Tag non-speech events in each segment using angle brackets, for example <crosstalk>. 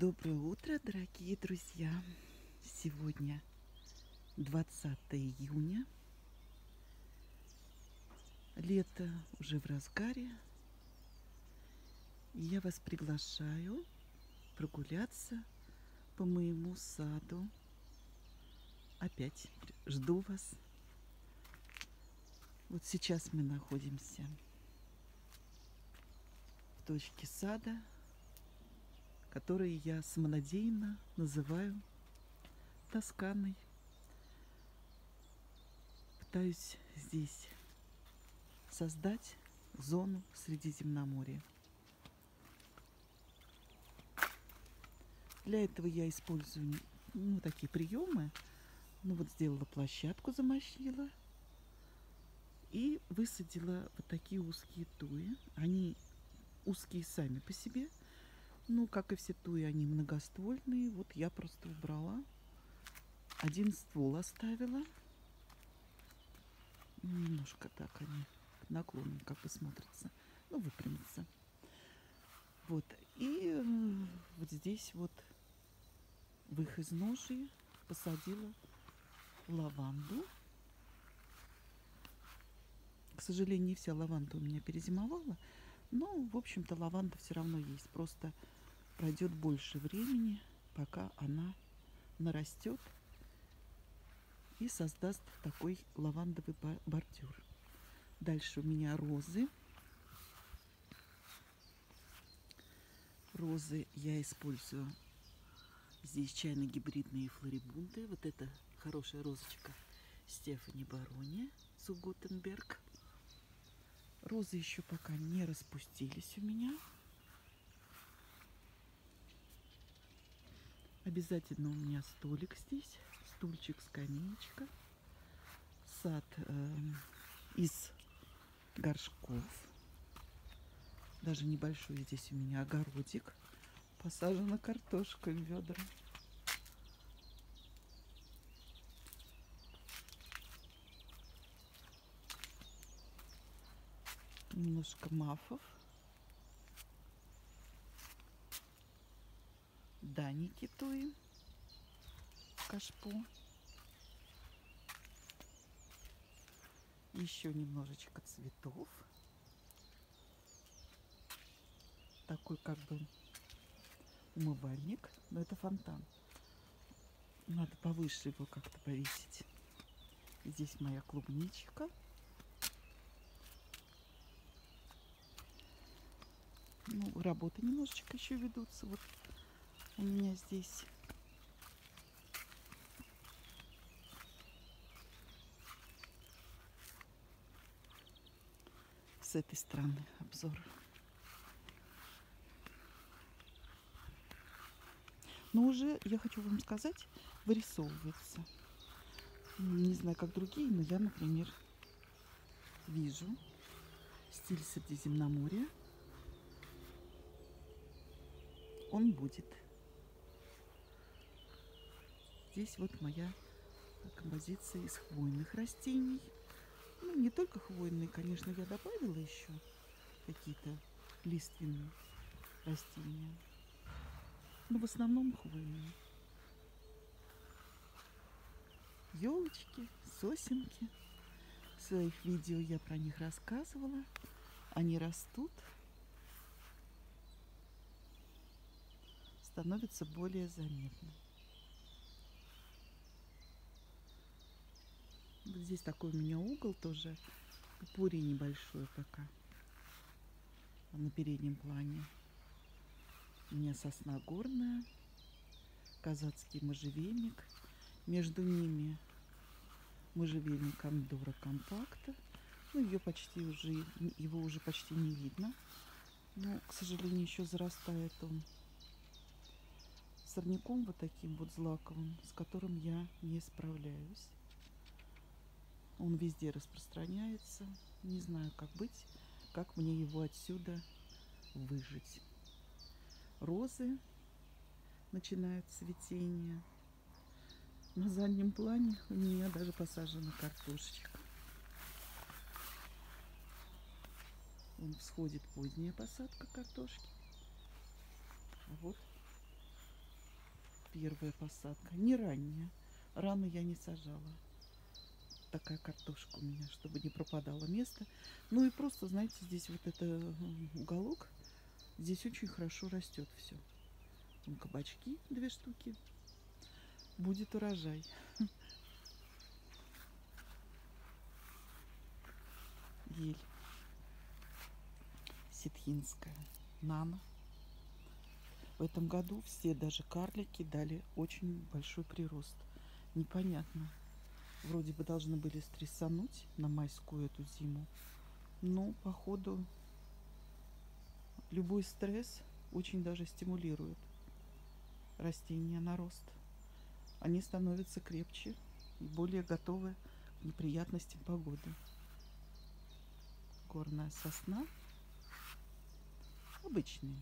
Доброе утро, дорогие друзья! Сегодня 20 июня. Лето уже в разгаре. И я вас приглашаю прогуляться по моему саду. Опять жду вас. Вот сейчас мы находимся в точке сада, который я самонадеянно называю Тосканой. Пытаюсь здесь создать зону Средиземноморья. Для этого я использую ну, такие приемы. Ну вот сделала площадку, замощила и высадила вот такие узкие туи. Они узкие сами по себе – ну, как и все туи, они многоствольные. Вот я просто убрала. Один ствол оставила. Немножко так они наклонно как бы смотрятся. Ну, выпрямятся. Вот. И э, вот здесь вот в их изножии посадила лаванду. К сожалению, не вся лаванда у меня перезимовала. Но, в общем-то, лаванда все равно есть. Просто пройдет больше времени, пока она нарастет и создаст такой лавандовый бордюр. Дальше у меня розы. Розы я использую здесь чайно-гибридные флорибунды. Вот это хорошая розочка Стефани Барони Сугутенберг. Розы еще пока не распустились у меня. Обязательно у меня столик здесь, стульчик, скамеечка, сад э, из горшков. Даже небольшой здесь у меня огородик. Посажена картошка в ведра. Немножко мафов. Даники туи кашпо. Еще немножечко цветов. Такой как бы умывальник, но это фонтан. Надо повыше его как-то повесить. Здесь моя клубничка. Ну, работы немножечко еще ведутся. Вот у меня здесь. С этой стороны обзор. Но уже, я хочу вам сказать, вырисовывается. Не знаю, как другие, но я, например, вижу стиль Средиземноморья. Он будет. Здесь вот моя композиция из хвойных растений. Ну, не только хвойные, конечно, я добавила еще какие-то лиственные растения. Но в основном хвойные. Елочки, сосенки. В своих видео я про них рассказывала. Они растут. Становятся более заметны. Здесь такой у меня угол тоже. Пури небольшой пока. На переднем плане. У меня сосна горная. Казацкий можжевельник. Между ними можжевельник Андора компакта. Ну, ее почти уже, его уже почти не видно. Но, к сожалению, еще зарастает он сорняком вот таким вот злаковым, с которым я не справляюсь. Он везде распространяется. Не знаю, как быть, как мне его отсюда выжить. Розы начинают цветение. На заднем плане у меня даже посажена картошечка. Он всходит поздняя посадка картошки. А вот первая посадка. Не ранняя. Рано я не сажала. Такая картошка у меня, чтобы не пропадало место. Ну и просто, знаете, здесь вот это уголок, здесь очень хорошо растет все. Кабачки две штуки. Будет урожай. <laughs> Ель ситхинская, нано. В этом году все, даже карлики, дали очень большой прирост. Непонятно. Вроде бы должны были стрессануть на майскую эту зиму. Но, походу, любой стресс очень даже стимулирует растения на рост. Они становятся крепче и более готовы к неприятностям погоды. Горная сосна обычный.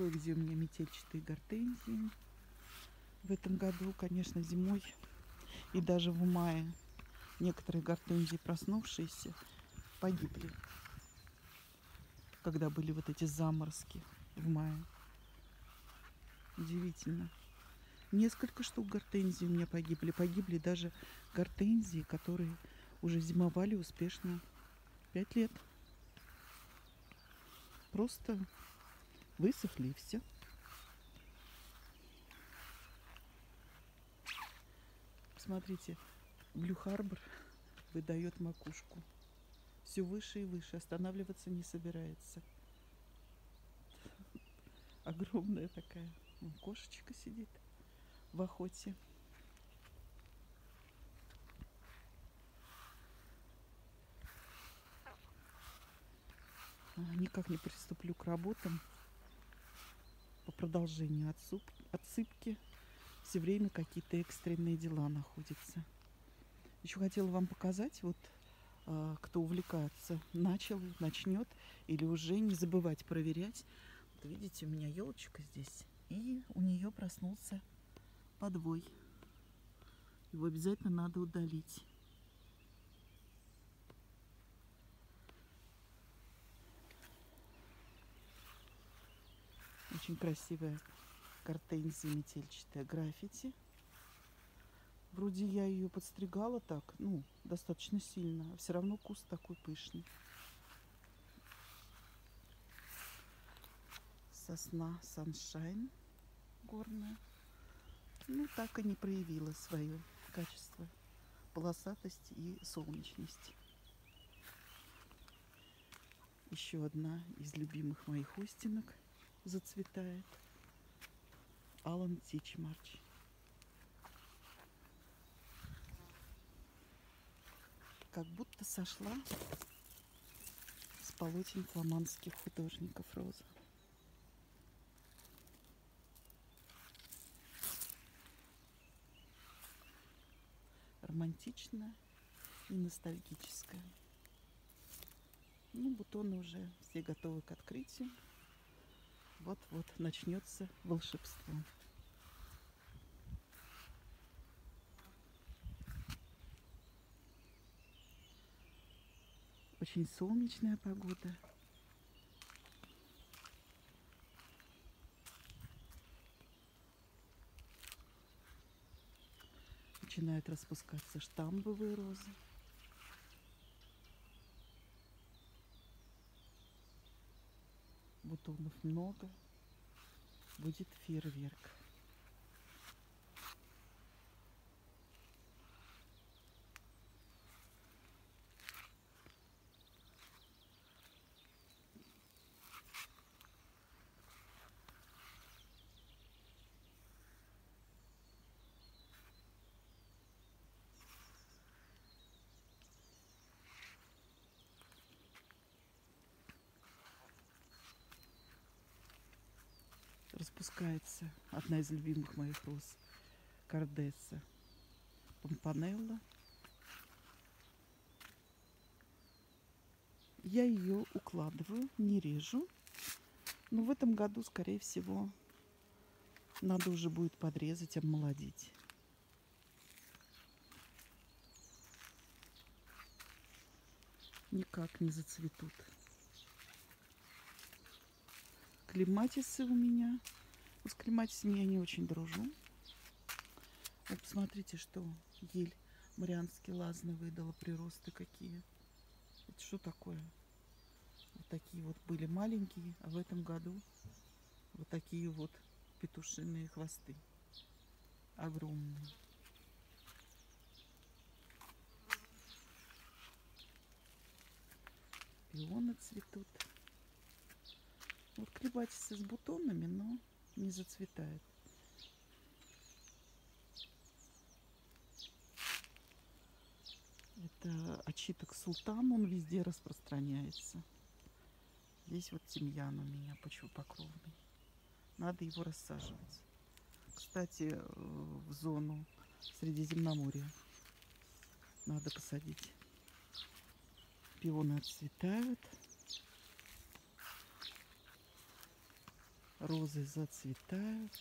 Кое-где у меня метельчатые гортензии. В этом году, конечно, зимой и даже в мае некоторые гортензии, проснувшиеся, погибли. Когда были вот эти заморозки в мае. Удивительно. Несколько штук гортензий у меня погибли. Погибли даже гортензии, которые уже зимовали успешно пять лет. Просто высохли и все. Смотрите, Блю Харбор выдает макушку. Все выше и выше. Останавливаться не собирается. Огромная такая. Кошечка сидит в охоте. А, никак не приступлю к работам по продолжению отсып, отсыпки. Все время какие-то экстренные дела находятся. Еще хотела вам показать, вот а, кто увлекается, начал, начнет или уже не забывать проверять. Вот видите, у меня елочка здесь, и у нее проснулся подвой. Его обязательно надо удалить. Очень красивая гортензия метельчатая граффити. Вроде я ее подстригала так, ну, достаточно сильно, а все равно куст такой пышный. Сосна Sunshine горная ну, так и не проявила свое качество полосатости и солнечности. Еще одна из любимых моих устинок зацветает. Алан Тичмарч. Как будто сошла с полотен фламандских художников роза. романтичная и ностальгическая. Ну, бутоны уже все готовы к открытию. Вот-вот начнется волшебство. Очень солнечная погода. начинают распускаться штамбовые розы. Бутонов много. Будет фейерверк. Распускается одна из любимых моих роз, кардесса, помпанелла. Я ее укладываю, не режу. Но в этом году, скорее всего, надо уже будет подрезать, обмолодить. никак не зацветут. Клематисы у меня. С клематисами я не очень дружу. Вот посмотрите, что ель Марианский лазный выдала приросты какие. Это что такое? Вот такие вот были маленькие, а в этом году вот такие вот петушиные хвосты. Огромные. Пионы цветут. Вот клебатисы с бутонами, но не зацветает. Это очиток султан, он везде распространяется. Здесь вот тимьян у меня почвопокровный. Надо его рассаживать. Кстати, э, в зону Средиземноморья надо посадить. Пионы отцветают. Розы зацветают.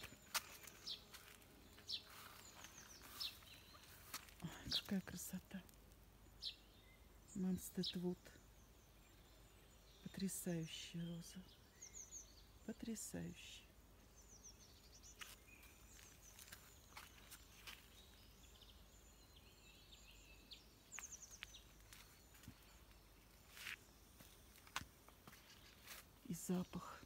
Ой, какая красота. Манстедвуд. Потрясающая роза. Потрясающая. И запах.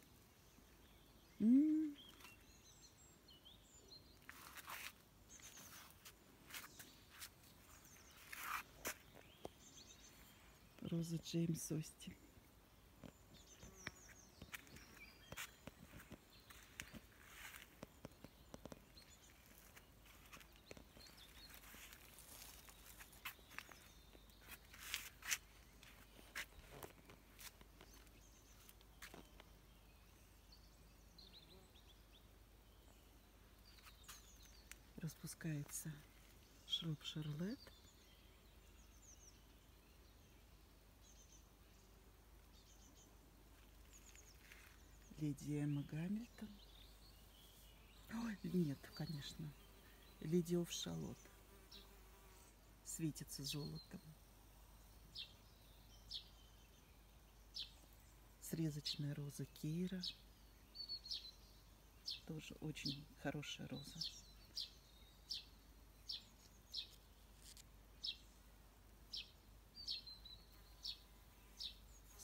Роза Джеймс Остин. распускается шруб шарлет. Леди Эмма Гамильтон. Ой, нет, конечно. Леди оф Шалот. Светится золотом. Срезочная роза Кейра. Тоже очень хорошая роза.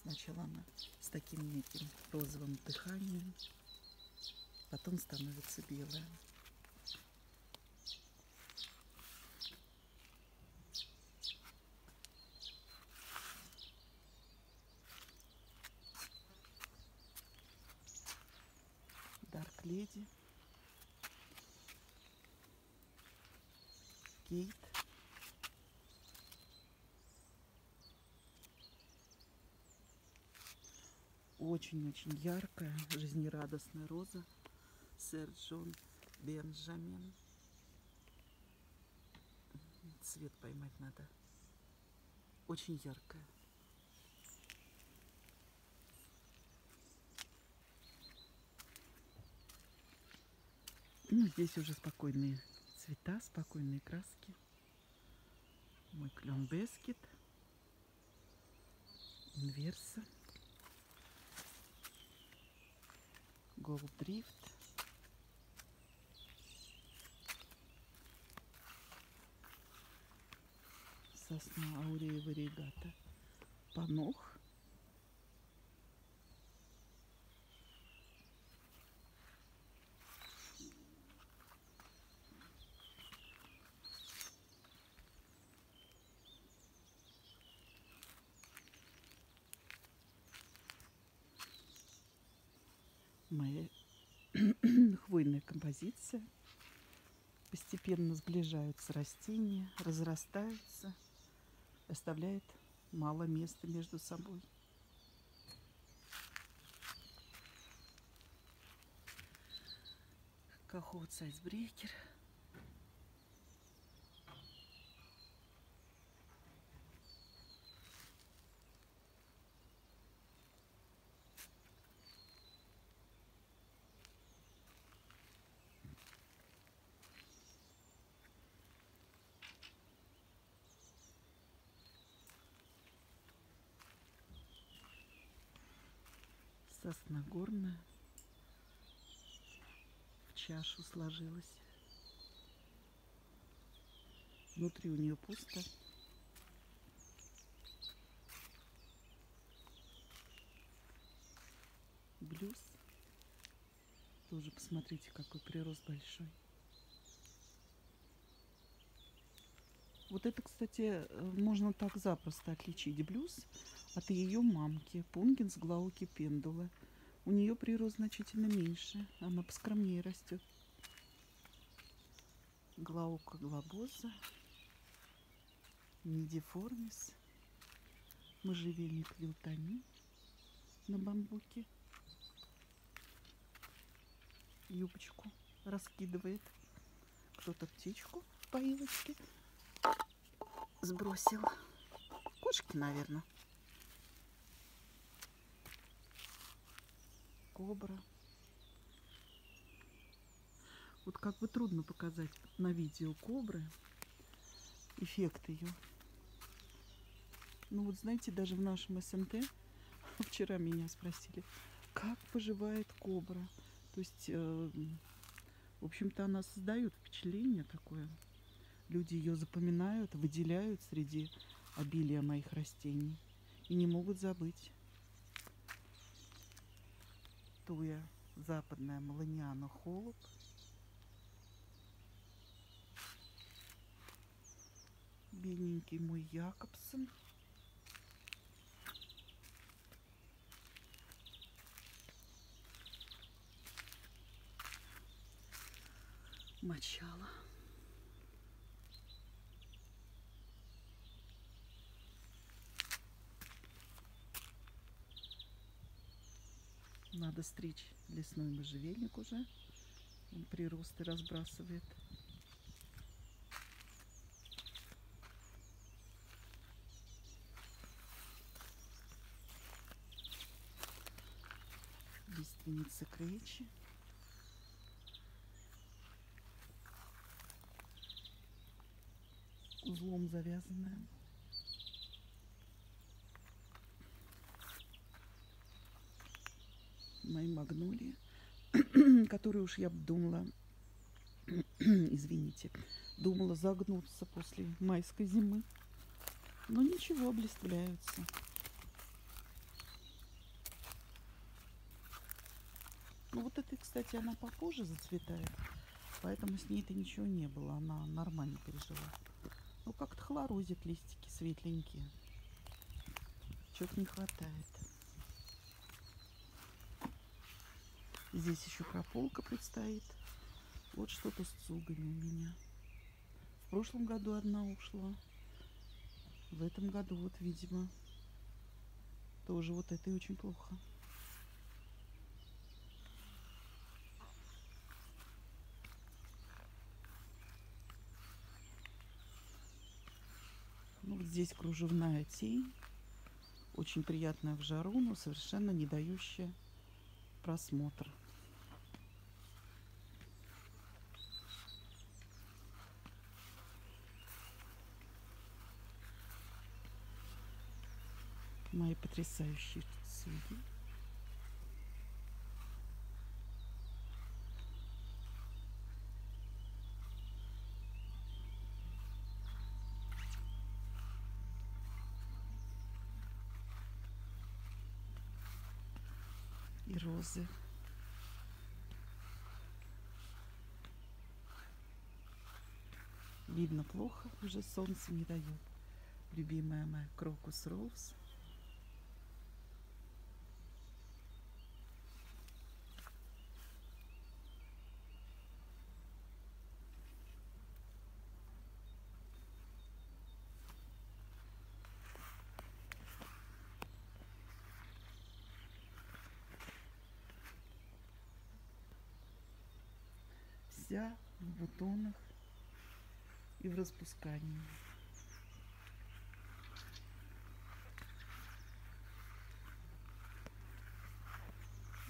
Сначала она с таким неким розовым дыханием, потом становится белая. Дарк Леди. Кейт. Очень-очень яркая, жизнерадостная роза. Сэр Джон Бенджамин. Цвет поймать надо. Очень яркая. Ну, здесь уже спокойные цвета, спокойные краски. Мой клен Бескет. Инверса. Голдрифт. Сосна аурея варигата. Панох. моя хвойная композиция. Постепенно сближаются растения, разрастаются, оставляет мало места между собой. Кахот сайсбрекер – Сосна горная в чашу сложилась. Внутри у нее пусто. Блюз. Тоже посмотрите, какой прирост большой. Вот это, кстати, можно так запросто отличить блюз от ее мамки, Пунгинс Глауки Пендула. У нее прирост значительно меньше, она поскромнее растет. Глаука глобоза, Нидиформис, можжевельник вилтани на бамбуке. Юбочку раскидывает. Кто-то птичку в поилочке сбросил. Кошки, наверное. Кобра. Вот как бы трудно показать на видео кобры эффект ее. Ну вот знаете, даже в нашем СМТ <laughs> вчера меня спросили, как поживает кобра. То есть, э, в общем-то, она создает впечатление такое. Люди ее запоминают, выделяют среди обилия моих растений и не могут забыть. Туя западная маланиана холод. Бедненький мой Якобсон. Мочала. Надо стричь лесной можжевельник уже. Он приросты разбрасывает. Лиственница кречи. Узлом завязанная. Мои магнолии, <clears throat> которые уж я думала, <clears throat> извините, думала загнуться после майской зимы. Но ничего, блистляются. Ну вот это, кстати, она попозже зацветает, поэтому с ней-то ничего не было, она нормально пережила. Ну как-то хлорозит листики светленькие. Чего-то не хватает. Здесь еще прополка предстоит. Вот что-то с цугами у меня. В прошлом году одна ушла. В этом году вот, видимо, тоже вот это и очень плохо. Ну, вот здесь кружевная тень. Очень приятная в жару, но совершенно не дающая просмотр. Мои потрясающие цветы. И розы. Видно плохо, уже солнце не дает. Любимая моя крокус роуз. вся в бутонах и в распускании.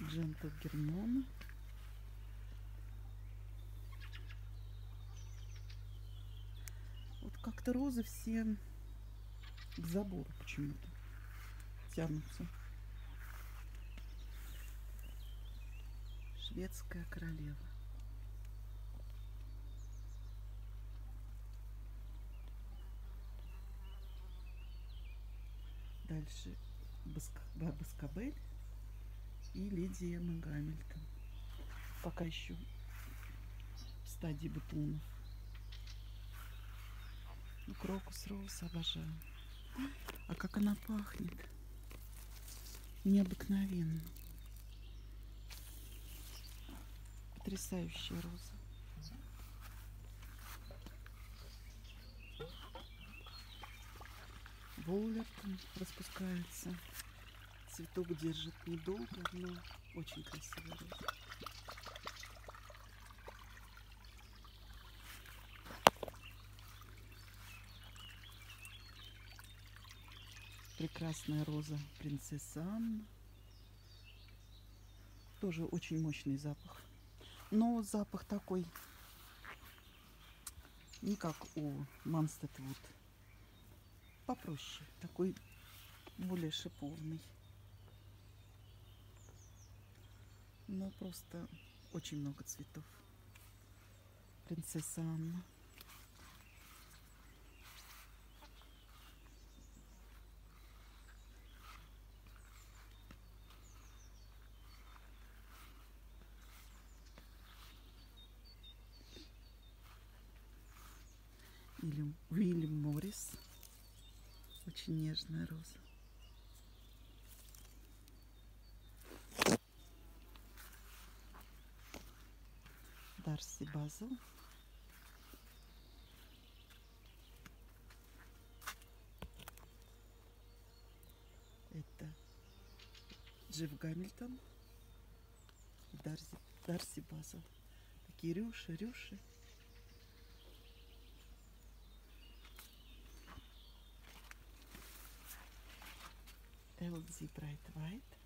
Джента Гермона. Вот как-то розы все к забору почему-то тянутся. Шведская королева. Дальше Баскабель и Лидия Эмма Гамильтон. Пока еще в стадии бутонов. Ну, крокус роуз обожаю. А как она пахнет. Необыкновенно. Потрясающая роза. Воллертон распускается. Цветок держит недолго, но очень красивая роза. Прекрасная роза принцесса Анна. Тоже очень мощный запах. Но запах такой, не как у Манстед Вуд. Попроще, такой более шиповный. Но просто очень много цветов. Принцесса Анна. Очень нежная роза. Дарси Базл. Это Джив Гамильтон. Дарси, Дарси Базл. Такие рюши, рюши. LZ Bright White.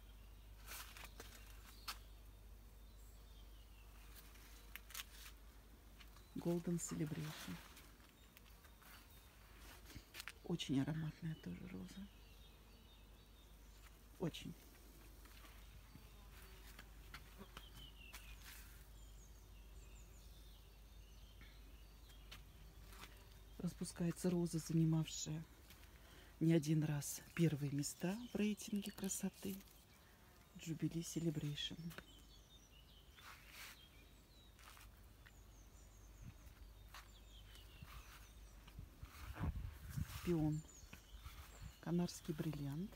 Golden Celebration. Очень ароматная тоже роза. Очень. Распускается роза, занимавшая не один раз первые места в рейтинге красоты Jubilee Celebration. Пион. Канарский бриллиант.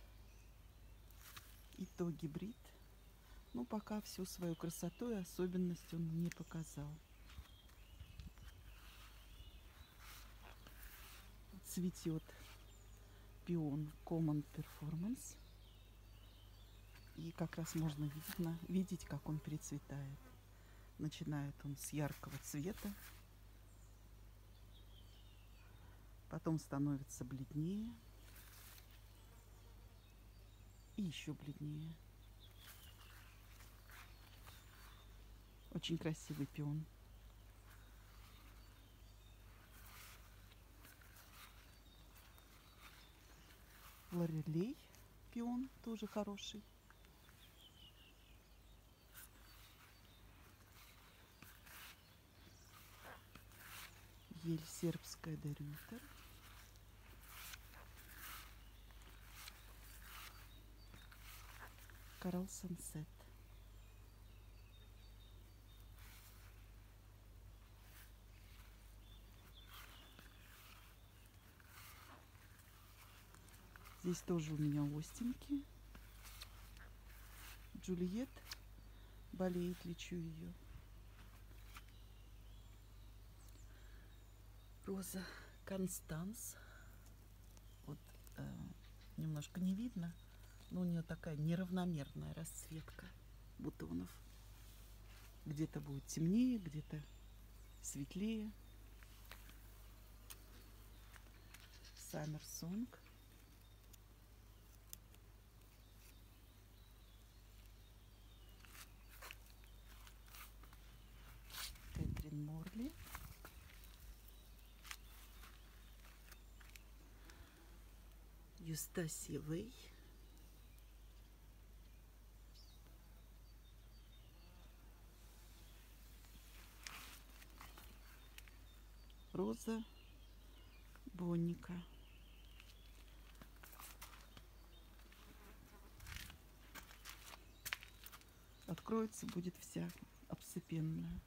И то гибрид. Ну, пока всю свою красоту и особенность он не показал. Цветет пион Common Performance. И как раз можно видно, видеть, как он перецветает. Начинает он с яркого цвета, потом становится бледнее и еще бледнее. Очень красивый пион. Лорелей пион тоже хороший. Ель сербская Дерютер. Коралл Сансет. Здесь тоже у меня остинки. Джульет болеет, лечу ее. Роза Констанс. Вот э, немножко не видно, но у нее такая неравномерная расцветка бутонов. Где-то будет темнее, где-то светлее. Summer Анастасиевой. Роза боника Откроется будет вся обсыпенная.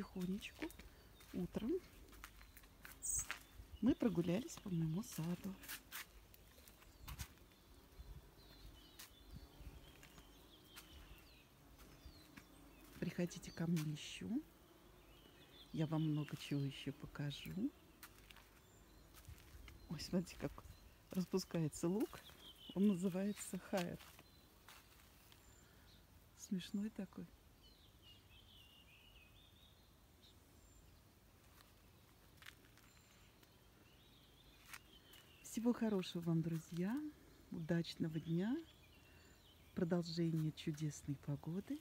Потихонечку утром мы прогулялись по моему саду. Приходите ко мне еще. Я вам много чего еще покажу. Ой, смотрите, как распускается лук. Он называется хайр. Смешной такой. Всего хорошего вам, друзья. Удачного дня. Продолжения чудесной погоды.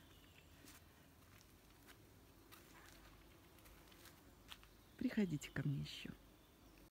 Приходите ко мне еще.